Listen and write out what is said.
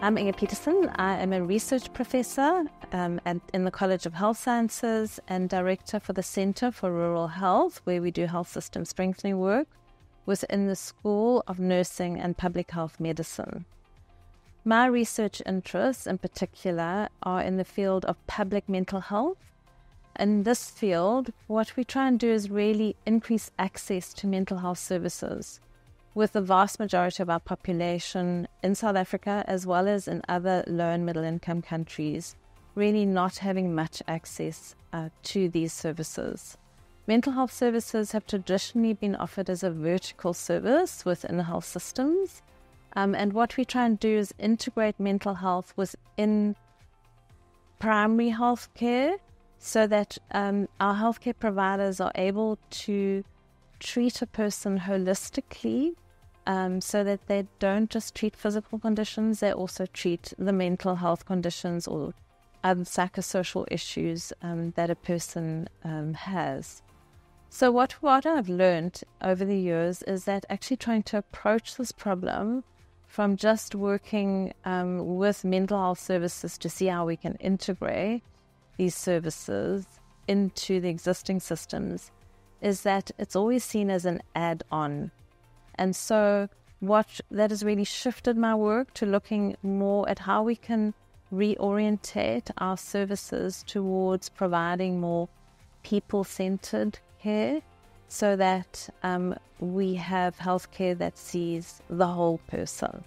I'm Inge Petersen. I am a research professor um, in the College of Health Sciences and director for the Center for Rural Health, where we do health system strengthening work within the School of Nursing and Public Health Medicine. My research interests, in particular, are in the field of public mental health. In this field, what we try and do is really increase access to mental health services with the vast majority of our population in South Africa, as well as in other low and middle income countries, really not having much access uh, to these services. Mental health services have traditionally been offered as a vertical service within health systems. Um, and what we try and do is integrate mental health within primary health care so that um, our healthcare providers are able to treat a person holistically um, so that they don't just treat physical conditions, they also treat the mental health conditions or other psychosocial issues um, that a person um, has. So, what, what I've learned over the years is that actually trying to approach this problem from just working um, with mental health services to see how we can integrate these services into the existing systems is that it's always seen as an add on and so, what that has really shifted my work to looking more at how we can reorientate our services towards providing more people centered care so that um, we have healthcare that sees the whole person.